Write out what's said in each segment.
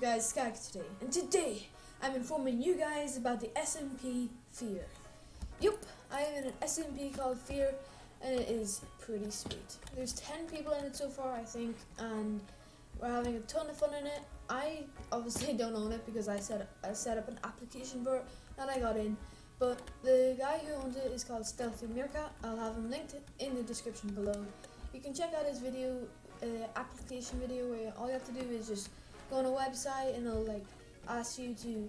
guys, Skag today, and today I'm informing you guys about the SMP Fear. Yup, I am in an SMP called Fear, and it is pretty sweet. There's 10 people in it so far, I think, and we're having a ton of fun in it. I obviously don't own it because I set I set up an application for it, and I got in. But the guy who owns it is called Stealthy Meerkat. I'll have him linked in the description below. You can check out his video, uh, application video, where all you have to do is just go on a website and they'll like ask you to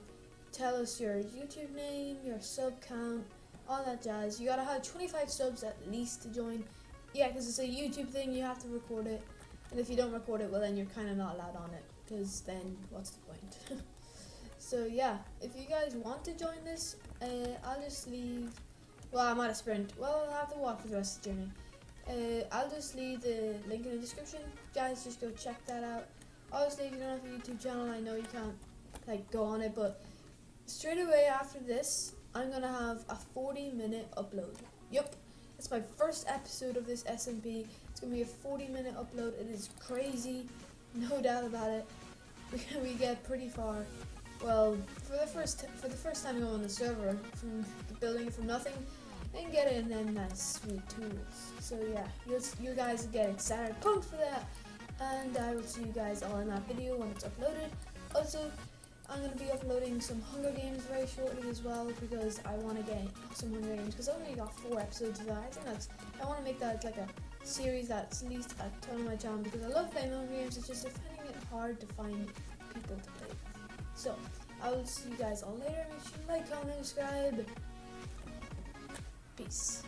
tell us your YouTube name, your sub count, all that jazz. You gotta have 25 subs at least to join. Yeah, because it's a YouTube thing, you have to record it. And if you don't record it, well then you're kind of not allowed on it. Because then, what's the point? so yeah, if you guys want to join this, uh, I'll just leave. Well, I'm at a sprint. Well, I'll have to walk for the rest of the journey. Uh, I'll just leave the link in the description. Guys, just go check that out. Obviously, if you don't have a YouTube channel, I know you can't like go on it, but straight away after this, I'm gonna have a 40 minute upload. Yep, it's my first episode of this SMP. It's gonna be a 40 minute upload. It is crazy, no doubt about it. we get pretty far. Well, for the first for the first time going on the server, from building from nothing, and get getting them nice sweet tools. So yeah, you you guys get excited, pumped for that and I will see you guys all in that video when it's uploaded. Also, I'm going to be uploading some Hunger Games very shortly as well because I want to get some Hunger Games because I only got four episodes of that. I think that's, I want to make that like a series that's at least a ton of my channel because I love playing Hunger Games. It's just finding it hard to find people to play So, I will see you guys all later. Make sure you like, comment, and subscribe. Peace.